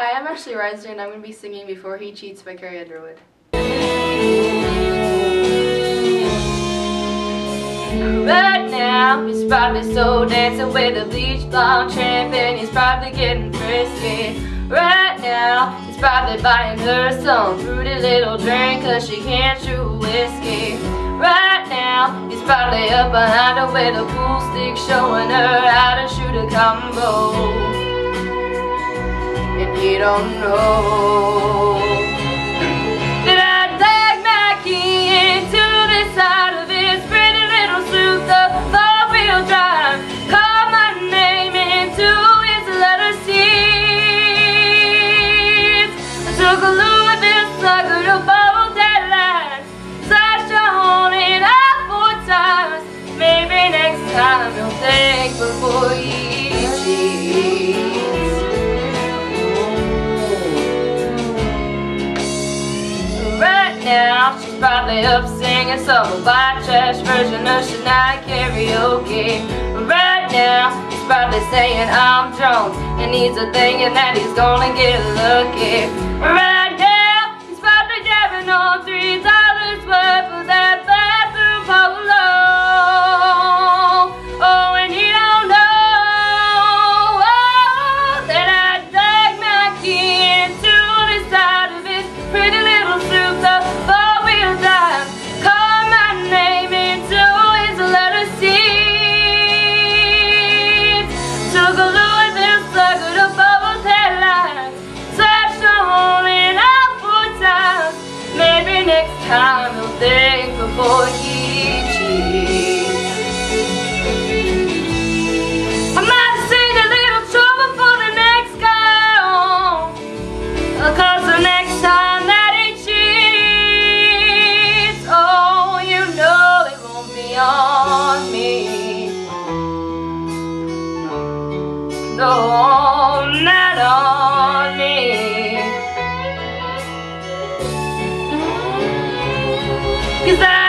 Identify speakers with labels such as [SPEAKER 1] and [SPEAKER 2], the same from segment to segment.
[SPEAKER 1] Hi, I'm Ashley Rizer and I'm going to be singing Before He Cheats by Carrie Underwood.
[SPEAKER 2] Right now, he's probably so dancing with a bleach blonde tramp and he's probably getting frisky. Right now, he's probably buying her some fruity little drink cause she can't chew whiskey. Right now, he's probably up behind her with a pool stick showing her how to shoot a combo and you don't know now She's probably up singing some white trash version of Shania karaoke. Right now, he's probably saying I'm drunk And he's a thinking that he's gonna get lucky. Right now, he's probably grabbing on three dollars worth Cause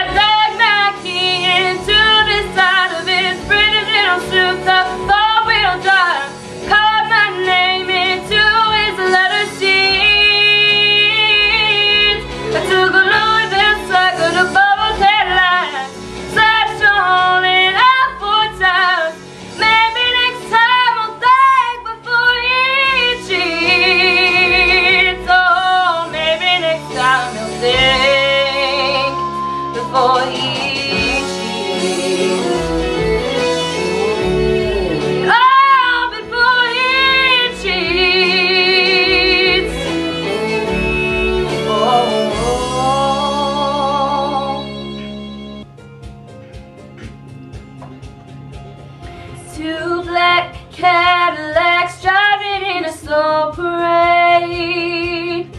[SPEAKER 2] Two black Cadillacs driving in a slow parade.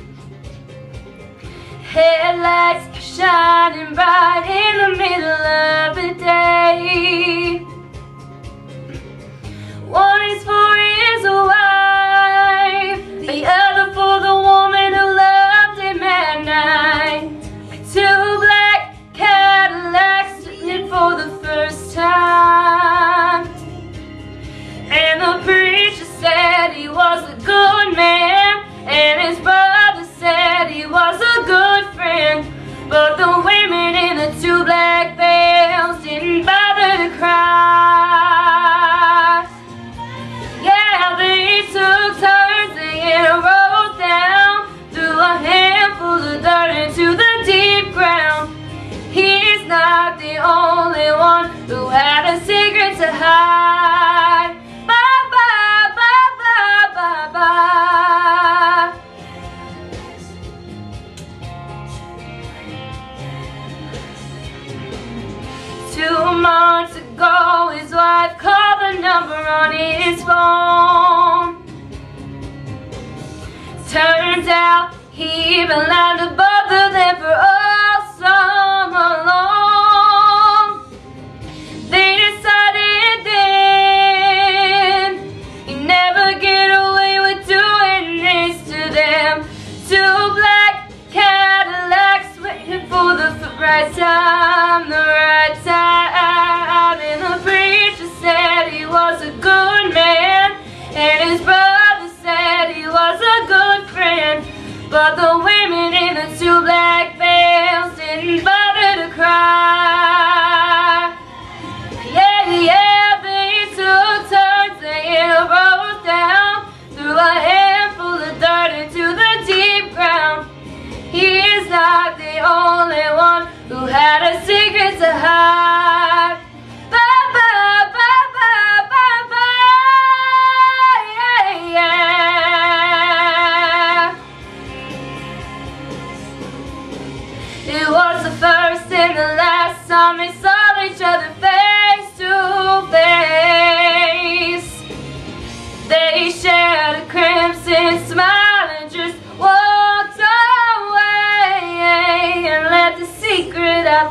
[SPEAKER 2] Headlights shining bright in the middle of the day. On his phone. Turns out he been lying to both of them for all summer long. They decided then you never get away with doing this to them. Two black Cadillacs waiting for the right time,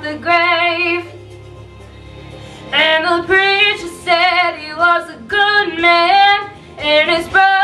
[SPEAKER 2] the grave. And the preacher said he was a good man, and his brother.